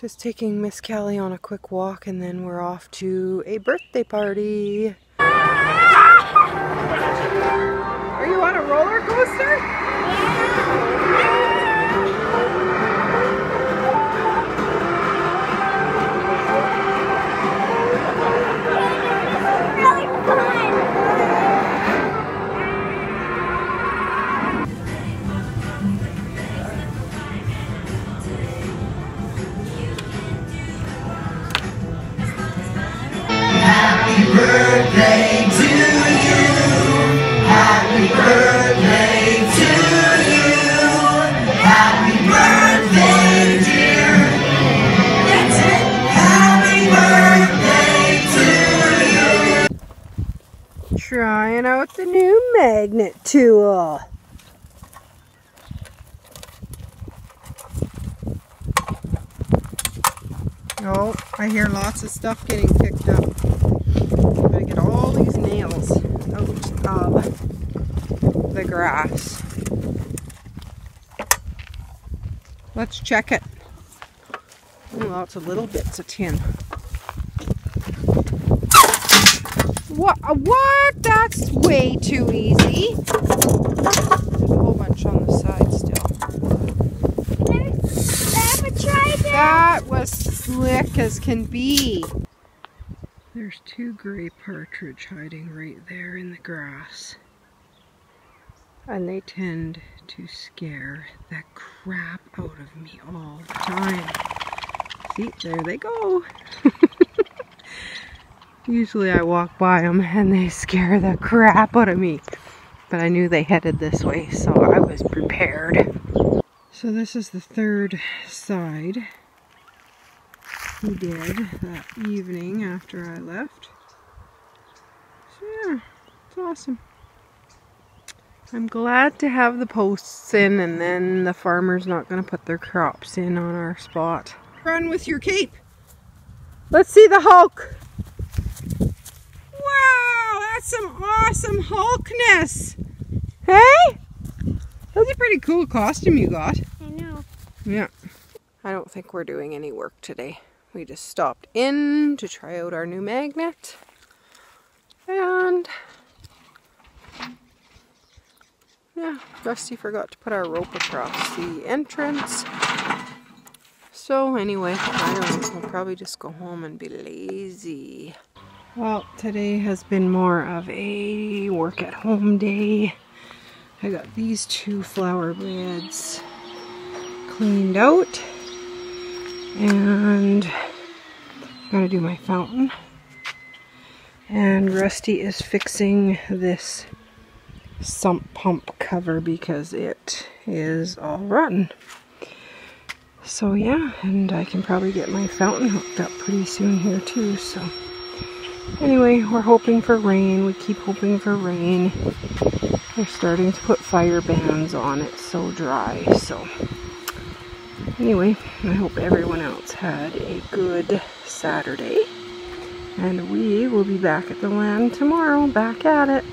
Just taking Miss Callie on a quick walk and then we're off to a birthday party. Trying out the new magnet tool. Oh, I hear lots of stuff getting picked up. Gotta get all these nails out of the grass. Let's check it. Lots of little bits of tin. What? What? That's way too easy. There's a whole bunch on the side still. That was slick as can be. There's two gray partridge hiding right there in the grass. And they tend to scare the crap out of me all the time. See, there they go. Usually I walk by them and they scare the crap out of me. But I knew they headed this way, so I was prepared. So this is the third side he did that evening after I left. So yeah, it's awesome. I'm glad to have the posts in and then the farmer's not going to put their crops in on our spot. Run with your cape. Let's see the Hulk. Wow, that's some awesome Hulkness. Hey? That's a pretty cool costume you got. I know. Yeah. I don't think we're doing any work today. We just stopped in to try out our new magnet. And yeah, Rusty forgot to put our rope across the entrance. So anyway, I don't know, we'll probably just go home and be lazy. Well, today has been more of a work at home day. I got these two flower beds cleaned out and gotta do my fountain and Rusty is fixing this sump pump cover because it is all rotten. So yeah and I can probably get my fountain hooked up pretty soon here too so. Anyway we're hoping for rain. We keep hoping for rain. They're starting to put fire bans on it so dry so. Anyway, I hope everyone else had a good Saturday. And we will be back at the land tomorrow, back at it.